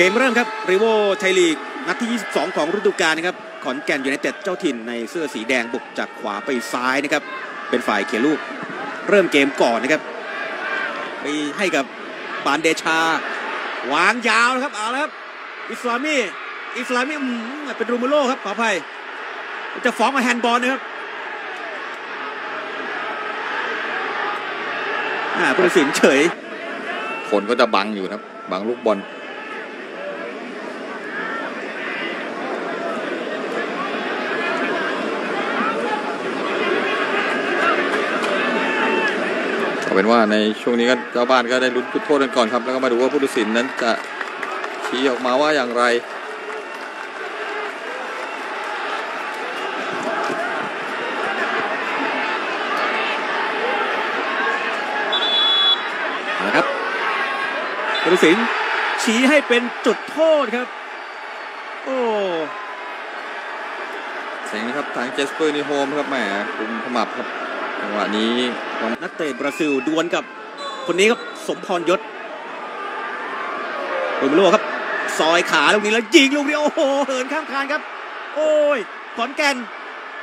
เกมเริ่มครับ Revo ไทยลีกนัดที่ 22 ของฤดูกาลนะครับขอนแก่นยูไนเต็ดเจ้าถิ่นในเสื้อสีแดงบุกจากขวาไปซ้ายนะครับ เป็นฝ่ายเขี่ยลูกเริ่มเกมก่อนนะครับ ไปให้กับปานเดชา วางยาวนะครับเอาละครับ อิสลามีอิสลามีอืมเป็นโรเมโลครับขออภัย จะฟ้องมาแฮนด์บอลนะครับอ่าผู้ตัดสินเฉย คนก็จะบังอยู่นะครับ บังลูกบอล เอาเป็นว่าในช่วงนี้ก็เจ้าบ้านก็ได้ลุ้นจุดโทษกันก่อนครับ แล้วก็มาดูว่าผู้ตัดสินนั้นจะชี้ออกมาว่าอย่างไรนะครับผู้ตัดสินชี้ให้เป็นจุดโทษครับ โอ้เสียงนะครับทางเจสเปอร์นิโฮมครับแหมกุมขมับครับจั งหวะนี้นักเตะบราซิลดวลกับคนนี้ครับสมพรยศโรเมโลครับ ซอยขาลูกนี้แล้วยิงลูกนี้โอ้โหเหินข้ามคานครับ โอ้ยขอนแก่น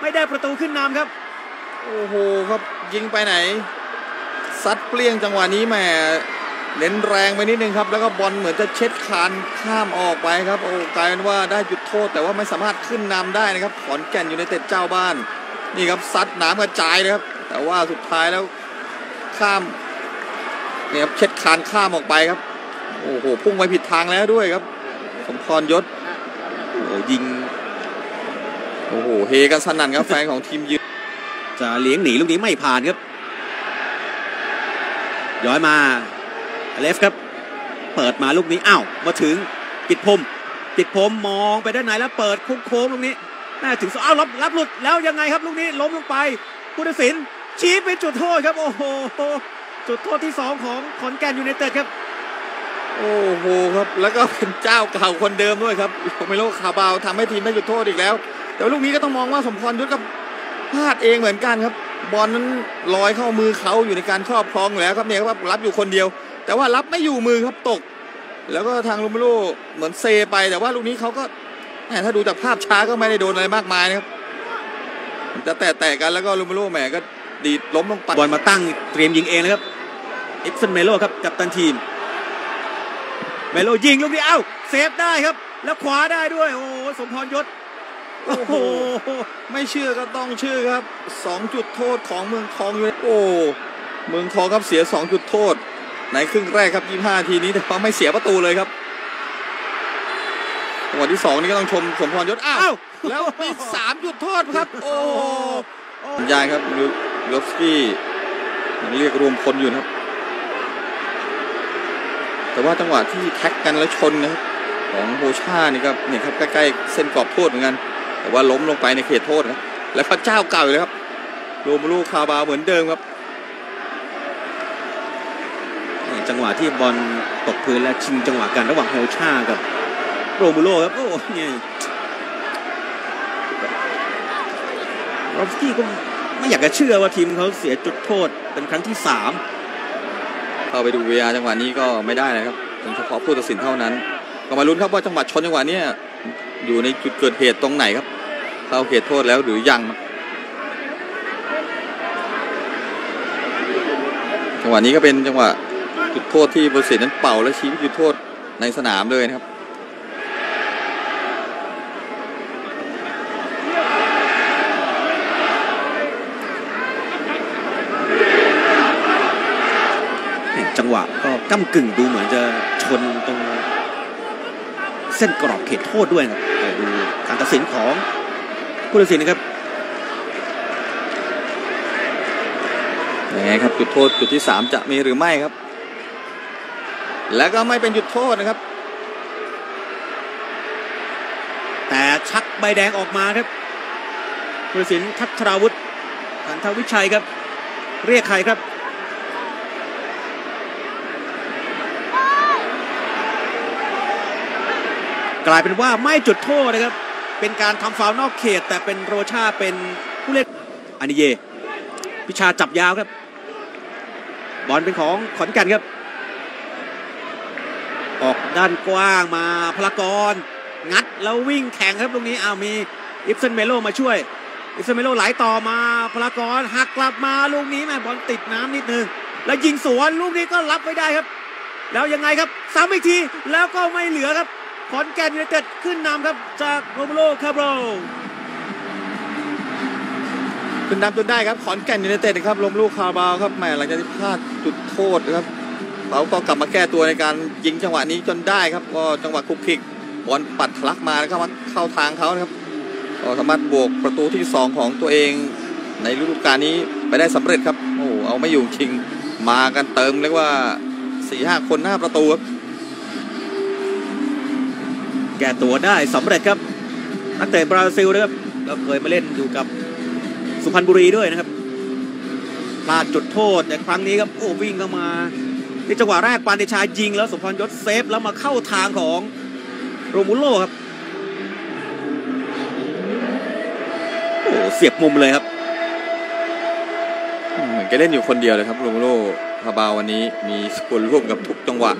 ไม่ได้ประตูขึ้นนำครับ โอ้โหครับยิงไปไหนซัดเปลี่ยงจังหวะนี้แหมเน้นแรงไปนิดนึงครับ แล้วก็บอลเหมือนจะเช็ดคานข้ามออกไปครับ โอ้กลายเป็นว่าได้จุดโทษแต่ว่าไม่สามารถขึ้นนำได้นะครับ ขอนแก่นอยู่ในเต็ดเจ้าบ้าน นี่ครับซัดน้ำกระจายเลยครับ แต่ว่าสุดท้ายแล้วข้ามเนี่ยครับเช็ดคานข้ามออกไปครับ โอ้โหพุ่งไปผิดทางแล้วด้วยครับ สมพรยศโอ้โหยิง โอ้โหเฮกันสนั่นครับแฟนของทีมยืนจะเลี้ยงหนีลูกนี้ไม่ผ่านครับย้อยมาอเลฟครับ เปิดมาลูกนี้อ้าวมาถึงปิดพรมปิดพรมมองไปด้านในแล้วเปิดโค้งๆลูกนี้น่าถึงอ้าวรับรับหลุดแล้วยังไงครับลูกนี้ล้มลงไปผู้ตัดสิน ชี้เป็นจุดโทษครับ โอ้โห จุดโทษที่สองของขอนแก่นยูไนเต็ดครับ โอ้โหครับ แล้วก็เป็นเจ้าเก่าคนเดิมด้วยครับโรเมโลคาบาวทำให้ทีมได้จุดโทษอีกแล้ว แต่ลูกนี้ก็ต้องมองว่าสมพรยุทธกับพลาดเองเหมือนกันครับ บอลนั้นลอยเข้ามือเขาอยู่ในการครอบครองแล้วครับเนี่ยครับรับอยู่คนเดียว แต่ว่ารับไม่อยู่มือครับตก แล้วก็ทางโรเมโลเหมือนเซไป แต่ว่าลูกนี้เขาก็แหมถ้าดูจากภาพช้าก็ไม่ได้โดนอะไรมากมายนะครับมันจะแตะกันแล้วก็โรเมโลแหมก็ ดีดล้มลงไปบอลมาตั้งเตรียมยิงเองนะครับอิฟสันเมโลครับกับตันทีมเมโลยิงลูกนี้เอ้าเซฟได้ครับ แล้วขวาได้ด้วยโอ้โหสมพรยศโอ้โหไม่เชื่อก็ต้องเชื่อครับสองจุดโทษของเมืองทองอยู่โอ้เมืองทองครับเสียสองจุดโทษในครึ่งแรกครับ25ทีนี้แต่ว่าไม่เสียประตูเลยครับจังหวะที่สองนี่ก็ต้องชมสมพรยศอ้าเอ้าวแล้วมีสามจุดโทษครับ โอ้โอ้สัญญาณครับ มิลฟสกี้ยังเรียกรวมพลอยู่นะครับ แต่ว่าจังหวะที่แท็กกันแล้วชนนะครับของโฮชานี่ครับเนี่ยครับใกล้ๆเส้นกรอบโทษเหมือนกัน แต่ว่าล้มลงไปในเขตโทษครับแล้วพระเจ้าเก่าอยู่เลยครับโรมลูคาบาเหมือนเดิมครับนี่จังหวะที่บอลตกพื้นและชิงจังหวะกันระหว่างเฮชากับโรมูโลครับโอ้เนี่ยรอฟสกี้ก็ ไม่อยากจะเชื่อว่าทีมเขาเสียจุดโทษเป็นครั้งที่สามเข้าไปดู VR จังหวะนี้ก็ไม่ได้นะครับเป็นเฉพาะผู้ตัดสินเท่านั้น ก็มาลุ้นครับว่าจังหวะชนจังหวะนี้อยู่ในจุดเกิดเหตุตรงไหนครับ เข้าเขตโทษแล้วหรือยัง จังหวะนี้ก็เป็นจังหวะจุดโทษที่ผู้ตัดสินนั้นเป่าและชี้จุดโทษในสนามเลยนะครับ เนี่ยจั งหวะก็ก้ากึ่งดูเหมือนจะชนตรงเส้นกรอบเขตโทษด้วยครับแต่ดูการตัดสินของผู้ตัดสินนะครับยังไงครับจุดโทษจุดที่ 3 จะมีหรือไม่ครับ แล้วก็ไม่เป็นจุดโทษนะครับ แต่ชักใบแดงออกมาครับผู้ตัดสินทัศราวุฒิขันทวิชัยครับ เรียกใครครับ กลายเป็นว่าไม่จุดโทษนะครับ เป็นการทำฟาวล์นอกเขต แต่เป็นโรชาเป็นผู้เล่นอานิเย พิชาจับยาวครับ บอลเป็นของขอนแก่นครับ ออกด้านกว้างมาพลากร งัดแล้ววิ่งแข่งครับตรงนี้อ้าวมีอิบสันเมโลมาช่วยอิบสันเมโลไหลต่อมาพลากรหักกลับมาลูกนี้แม่บอลติดน้ำนิดนึง แล้วยิงสวนลูกนี้ก็รับไม่ได้ครับ แล้วยังไงครับซ้ำอีกทีแล้วก็ไม่เหลือครับ ขอนแก่นยูไนเต็ดขึ้นนำครับจากโรมูโลคาบราลขึ้นนำจนได้ครับขอนแก่นยูไนเต็ดครับโรมูโลคาบราลครับแหมหลังจากที่พลาดจุดโทษครับเขาก็กลับมาแก้ตัวในการยิงจังหวะนี้จนได้ครับก็จังหวะขลุกขลิกบอลปัดทะลักมาแล้วก็มาเข้าทางเขานะครับก็สามารถบวกประตูที่ 2 ของตัวเองในฤดูกาลนี้ไปได้สำเร็จครับโอ้เอาไม่อยู่จริงมากันเติมเรียกว่า4ี่ห้าคนหน้าประตูครับ แก้ตัวได้สำเร็จครับ นักเตะบราซิลนะครับก็เคยมาเล่นอยู่กับสุพรรณบุรีด้วยนะครับพลาดจุดโทษแต่ครั้งนี้ครับโอ้วิ่งเข้ามาในจังหวะแรกปานเดชายิง แล้วสมพรยศเซฟแล้วมาเข้าทางของโรมูโลครับโอ้เสียบมุมเลยครับเหมือนแกเล่นอยู่คนเดียวเลยครับโรมูโลคาบราลวันนี้มีส่วนร่วมกับทุกจังหวะ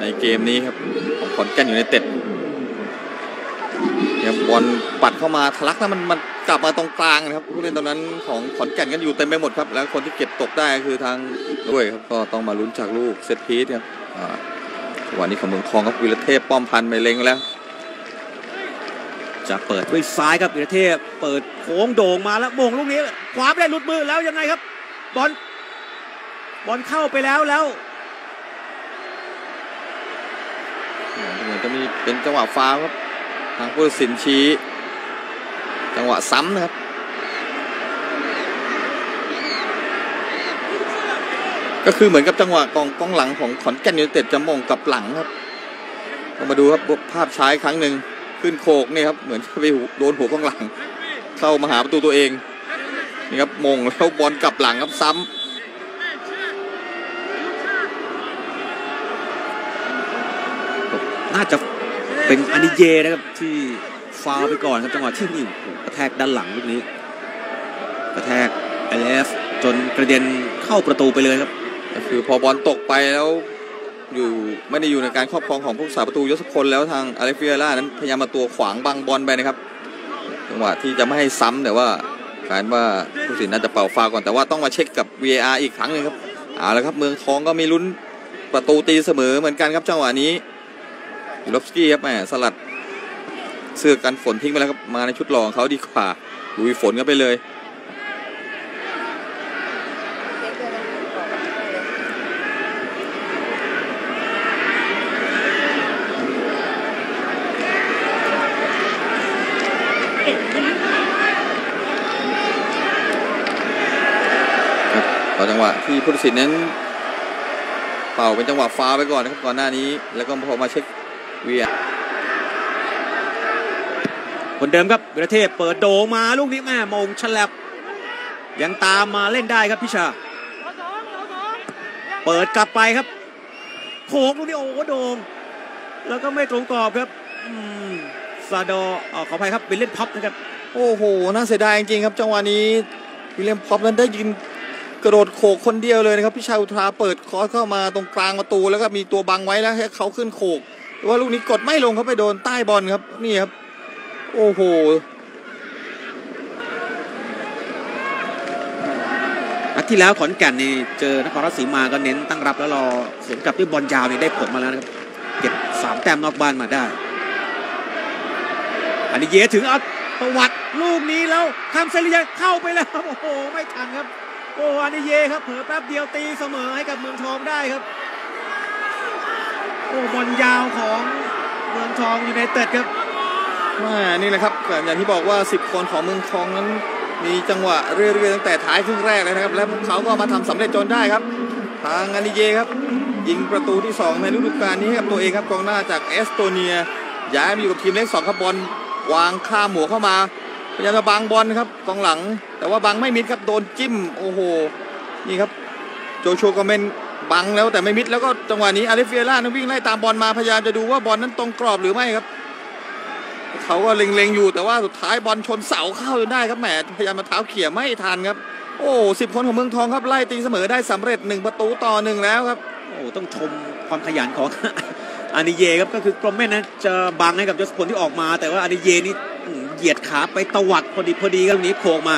ในเกมนี้ครับของขอนแก่นอยู่ในเต็ด บอลปัดเข้ามาทะลักแล้วมันมันกลับมาตรงกลางนะครับผู้เล่นตอนนั้นของขอนแก่นกันอยู่เต็มไปหมดครับ แล้วคนที่เก็บตกได้ก็คือทางด้วยครับก็ต้องมาลุ้นจากลูกเซตพีซครับอ่าวันนี้ของเมืองทองครับวิรเทพป้อมพันธ์ไปเล็งแล้ว จะเปิดด้วยซ้ายครับวีรเทพเปิดโค้งโด่งมาแล้วมงลูกนี้ขวาไม่ได้หลุดมือแล้วยังไงครับ บอลบอลเข้าไปแล้วแล้วเหมือนจะมีเป็นจังหวะฟาวล์ครับ ทางผู้ตัดสินชี้ จังหวะซ้ำนะครับ ก็คือเหมือนกับจังหวะกองกองหลังของขอนแก่นยูไนเต็ดจะมองกับหลังครับเรามาดูครับภาพช้าครั้งหนึ่งขึ้นโคกนี่ครับเหมือนจะไปโดนหัวกองหลัง เข้ามาหาประตูตัวเองนี่ครับมงแล้วบอลกลับหลังครับซ้ำน่าจะ เป็นอานิเยนะครับที่ฟาวไปก่อนครับจังหวะที่นี่กระแทกด้านหลังลูกนี้ กระแทกเอฟจนกระเด็นเข้าประตูไปเลยครับคือพอบอลตกไปแล้วอยู่ไม่ได้อยู่ในการครอบครองของผู้สาประตูยศพลแล้วทางอเล็กฟิเอร่านั้นพยายามมาตัวขวางบังบอลไปนะครับจังหวะที่จะไม่ให้ซ้ำแต่ว่าการว่าผู้สินน่าจะเป่าฟาวก่อนแต่ว่าต้องมาเช็คกับ VAR อีกครั้งนึงครับเอาละครับเมืองทองก็มีลุ้นประตูตีเสมอเหมือนกันครับจังหวะนี้ ยูรอฟสกี้ครับแหมสลัดเสื้อกันฝนทิ้งไปแล้วครับมาในชุดรองเขาดีกว่าลุยฝนกันไปเลยจังหวะที่ผู้ตัดสินนั้น เป่าเป็นจังหวะฟ้าไปก่อนนะครับก่อนหน้านี้ แล้วก็พอมาเช็ค เวียคนเดิมครับวีรเทพเปิดโด่งมาลูกนี้แม่มงฉลับยังตามมาเล่นได้ครับพิชา เปิดกลับไปครับโขกลูกนี้โอ้โหโด่งแล้วก็ไม่ตรงกรอบครับซาดอเออขออภัยครับเป็นเล่นพับนะครับโอ้โหน่าเสียดายจริงครับ จังหวะนี้วิลเลียมพอปนั้นได้ยินกระโดดโขกคนเดียวเลยนะครับพี่ชายอุทราเปิดคอร์สเข้ามาตรงกลางประตูแล้วก็มีตัวบังไว้แล้วให้เขาขึ้นโขก ว่าลูกนี้กดไม่ลงเขาไปโดนใต้บอลครับนี่ครับ โอ้โหนัดที่แล้วขอนแก่นนี่เจอนครราชสีมาก็เน้นตั้งรับแล้วรอสวนกลับด้วยบอลยาวนี่ได้ผลมาแล้วนะครับเก็บสามแต้มนอกบ้านมาได้ อันนี้เยถึงเอาประวัติลูกนี้แล้วทำเซรียเข้าไปแล้วโอ้โหไม่ทันครับ โอ้อันนี้เยครับเผลอแป๊บเดียวตีเสมอให้กับเมืองทองได้ครับ โอ้บอลยาวของเมืองทองอยู่ในเต็ดครับว่านี่แหละครับอย่างที่บอกว่า 10 คนของเมืองทองนั้น มีจังหวะเรื่อยๆตั้งแต่ท้ายครึ่งแรกเลยนะครับ และพวกเขาก็มาทำสำเร็จจนได้ครับ ทางอาเนียร์ครับ ยิงประตูที่ 2 ในฤดูกาลนี้ให้กับตัวเองครับกองหน้าจากเอสโตเนีย ย้ายมาอยู่กับทีมเลกสองครับบอลวางข้ามหัวเข้ามาพยายามจะบังบอลครับกองหลัง แต่ว่าบังไม่มิดครับโดนจิ้มโอ้โหนี่ครับโจชัวกรอมเมน บังแล้วแต่ไม่มิดแล้วก็จังหวะนี้อาริเฟียร่านั้นวิ่งไล่ตามบอลมาพยายามจะดูว่าบอลนั้นตรงกรอบหรือไม่ครับ เขาก็เล็งๆอยู่แต่ว่าสุดท้ายบอลชนเสาเข้าจนได้ครับแหมพยายามมาเท้าเขี่ยไม่ทันครับ โอ้สิบคนของเมืองทองครับไล่ตีเสมอได้สำเร็จหนึ่งประตูต่อหนึ่งแล้วครับโอ้ต้องชมความขยันของอานิเยครับก็คือกรมเม่นะจะบังให้กับยศพลที่ออกมา แต่ว่าอานิเยนี่เหยียดขาไปตวัดพอดีพอดีครับนี้โคงมา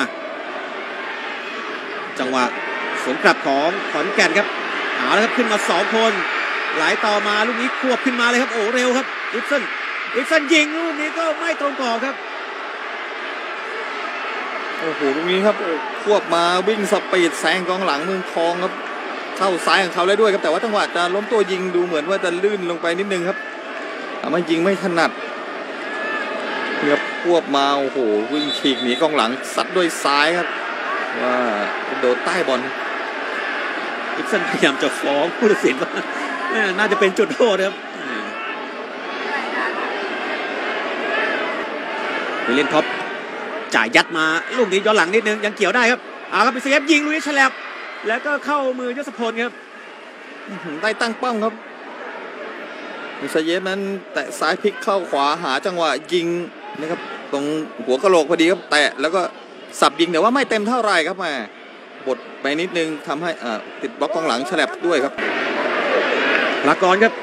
จังหวะสวนกลับของขอนแก่นครับ เอาแล้วครับขึ้นมาสองคน ไหลต่อมาลูกนี้ควบขึ้นมาเลยครับโอ้เร็วครับอิฟสันอิฟสันยิงลูกนี้ก็ไม่ตรงกรอบครับโอ้โหตรงนี้ครับควบมาวิ่งสปีดแซงกองหลังเมืองทองครับเข้าซ้ายของเขาเลยด้วยครับแต่ว่าจังหวะจะล้มตัวยิงดูเหมือนว่าจะลื่นลงไปนิดนึงครับทำให้ยิงไม่ถนัดครับควบมาโอ้โหวิ่งฉีกหนีกองหลังซัดด้วยซ้ายครับว่าโดนใต้บอล อิฟสันพยายามจะฟ้องผู้ตัดสินว่าน่าจะเป็นจุดโทษครับวิลเลียนท็อปจ่ายยัดมาลูกนี้ย้อนหลังนิดนึง ยังเกี่ยวได้ครับเอาครับเป็นเซฟยิงลุยฉลับแล้วก็เข้ามือยศพลครับได้ตั้งป้อมครับมิซาเยฟนั้นแตะซ้ายพลิกเข้าขวาหาจังหวะยิงนะครับ ตรงหัวกะโหลกพอดีครับแตะแล้วก็สับยิงแต่ว่าไม่เต็มเท่าไหร่ครับแม่ บดไปนิดนึงทำให้อ่าติดบล็อกกองหลังฉลับด้วยครับลากรครับ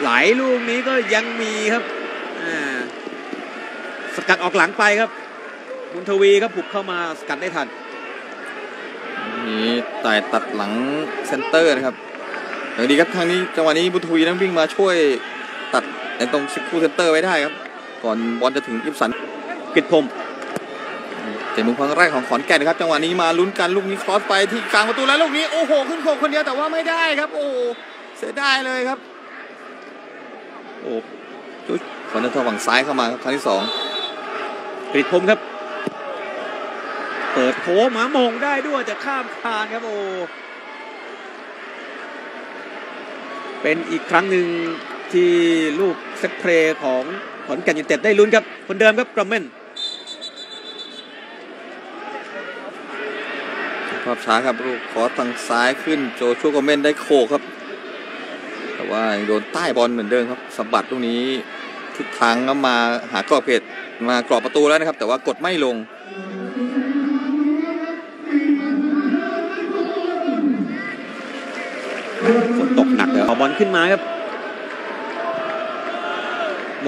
ไหลลูกนี้ก็ยังมีครับอ่าสกัดออกหลังไปครับ บุญทวีครับบุกเข้ามาสกัดได้ทันนี่แต่ตัดหลังเซนเตอร์นะครับอย่างดีครับทางนี้จังหวะนี้บุญทวีนั้นวิ่งมาช่วยตัดในตรงซิกคูเซนเตอร์ไว้ได้ครับ ก่อนบอลจะถึงอิฟสันกิดพรม เตะมุมครั้งแรกของขอนแก่นนะครับจังหวะนี้มาลุ้นกันลูกนี้ครอสไปที่กลางประตูแล้วลูกนี้โอ้โหขึ้นโคกคนเดียวแต่ว่าไม่ได้ครับ โอ้เสียดายเลยครับ โอ้จุดคนนั้นทางฝั่งซ้ายเข้ามาครับครั้งที่สองกริดพรมครับ เปิดโค้งหมามงได้ด้วยแต่ข้ามคานครับโอ้เป็นอีกครั้งหนึ่งที่ลูกเซ็ตเพลย์ของขอนแก่นยูไนเต็ดได้ลุ้นครับ คนเดิมครับกรอมเมน ภาพช้าครับลูกคอทางซ้ายขึ้นโจชัวกรอมเมนได้โขกครับ แต่ว่าโดนใต้บอลเหมือนเดิมครับสะบัดลูกนี้ทิศทางก็มาหากรอบเขตมากรอบประตูแล้วนะครับ แต่ว่ากดไม่ลงฝนตกหนักเลยเอาบอลขึ้นมาครับ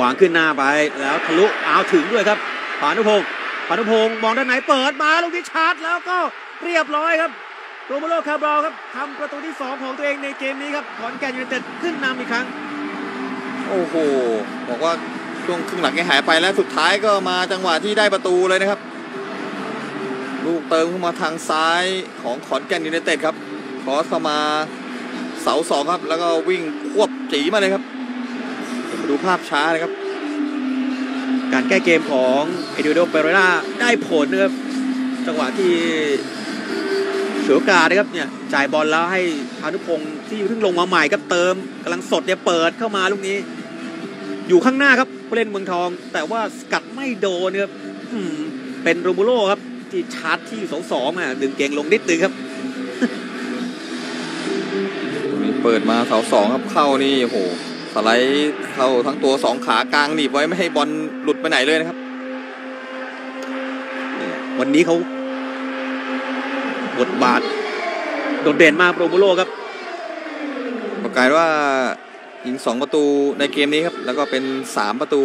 วางขึ้นหน้าไปแล้วทะลุเอาถึงด้วยครับภานุพงศ์ภานุพงศ์มองด้านไหนเปิดมาลูกนี้ชาร์จแล้วก็ เรียบร้อยครับโรโมโลคาร์บรอลครับทำประตูที่ 2 ของตัวเองในเกมนี้ครับขอนแก่นยูไนเต็ดขึ้นนำอีกครั้ง โอ้โห บอกว่าช่วงครึ่งหลังแกหายไปแล้วสุดท้ายก็มาจังหวะที่ได้ประตูเลยนะครับ ลูกเติมเข้ามาทางซ้ายของขอนแก่นยูไนเต็ดครับครอสเข้ามาเสาสองครับ แล้วก็วิ่งควบจีมาเลยครับเดี๋ยวมาดูภาพช้านะครับ การแก้เกมของเอดิโดเปเรราได้ผลนะครับจังหวะที่ เฉือกานะครับเนี่ยจ่ายบอลแล้วให้พานุพงศ์ที่เพิ่งลงมาใหม่ครับเติมกำลังสดเนี่ยเปิดเข้ามาลูกนี้ อยู่ข้างหน้าครับผู้เล่นเมืองทอง แต่ว่าสกัดไม่โดนครับอืมเป็นโรมูโลครับ ที่ชาร์จที่สองสองอะดึงเก่งลงนิดนึงครับตรงนี้เปิดมาเสาสองครับเข้านี่โอ้โหสไลด์เข้าทั้งตัวสองขากลางหนีบไว้ไม่ให้บอลหลุดไปไหนเลยนะครับวันนี้เขา บทบาท โดดเด่นมากโรมูโลครับก็กลายว่ายิงสองประตูในเกมนี้ครับ แล้วก็เป็นสามประตู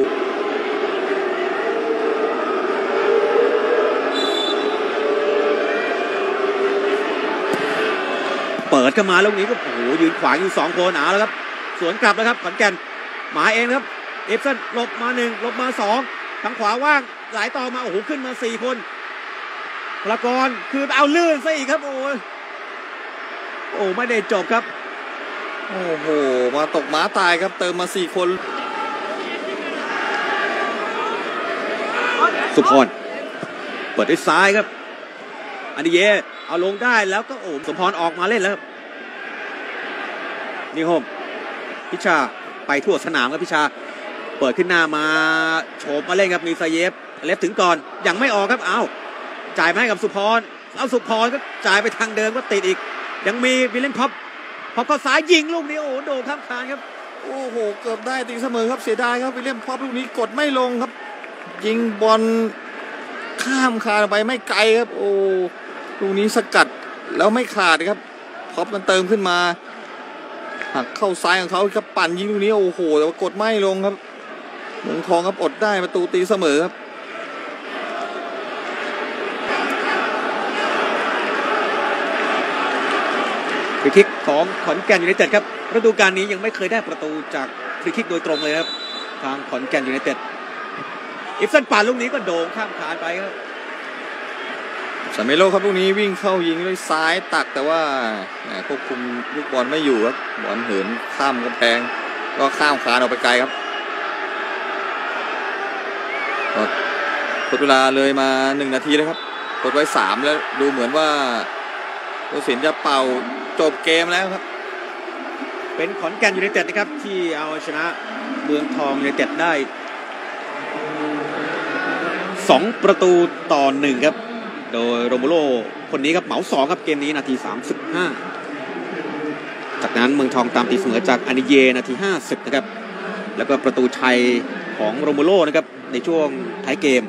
เปิดเข้ามาลูกนี้ก็โอ้โหยืนขวางอยู่สองคนเอาแล้วครับ สวนกลับแล้วครับขอนแก่นมาเองนะครับ อิบสันหลบมาหนึ่งหลบมาสองทางขวาว่างไหลต่อมาโอ้โหขึ้นมาสี่คน พลากรคือเอาลื่นซะอีกครับโอ้ยโอ้ไม่ได้จบครับ โอ้โห มาตกม้าตายครับเติมมาสี่คน สุพรเปิดด้วยซ้ายครับอันนี้เยเอาลงได้แล้วก็โอ้สมพรออกมาเล่นแล้วครับนี่โฮมพิชาไปทั่วสนามครับพิชา เปิดขึ้นหน้ามาโฉบมาเล่นครับมีซาเยฟเล็บถึงก่อนยังไม่ออกครับเอา จ่ายมาให้กับสุพรเอาสุพรก็จ่ายไปทางเดิมก็ติดอีก ยังมีวิลเลนพ็อปพอก็ซ้ายยิงลูกนี้โอ้โหโด่งข้ามคานครับโอ้โหเกือบได้ตีเสมอครับเสียดายครับวิลเลียนพอพพ์ลูกนี้กดไม่ลงครับ ยิงบอลข้ามคานไปไม่ไกลครับ โอ้ลูกนี้สกัดแล้วไม่ขาดครับพอพพ์มันเติมขึ้นมาหักเข้าซ้ายของเขาครับปั่นยิงลูกนี้โอ้โหแต่ว่ากดไม่ลงครับเมืองทองครับอดได้ประตูตีเสมอครับ รีคิกของขอนแก่นยูไนเต็ดครับฤดูกาลนี้ยังไม่เคยได้ประตูจากฟรีคิกโดยตรงเลยครับทางขอนแก่นยูไนเต็ดอิบสันปั่นลูกนี้ก็โด่งข้ามคานไปครับสามิโลครับลูกนี้วิ่งเข้ายิงด้วยซ้ายตักแต่ว่าควบคุมลูกบอลไม่อยู่ครับบอลเหินข้ามกำแพงก็ข้ามคานออกไปไกลครับก็ทดเวลาเลยมาหนึ่งนาทีแล้วครับกดไว้สามแล้วดูเหมือนว่า ผู้สินจะเป่าจบเกมแล้วครับ เป็นขอนแก่นยูไนเต็ดนะครับ ที่เอาชนะเมืองทองยูไนเต็ดได้สองประตูต่อหนึ่งครับ โดยโรโมโลคนนี้ครับเหมาสองครับเกมนี้นาที 35 จากนั้นเมืองทองตามตีเสมอจากอานิเยนาที 50 นะครับ แล้วก็ประตูชัยของโรโมโลนะครับในช่วงท้ายเกม